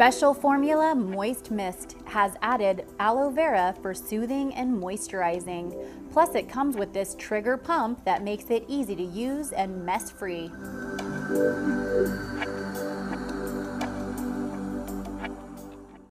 Special Formula Moist Mist has added aloe vera for soothing and moisturizing. Plus it comes with this trigger pump that makes it easy to use and mess free.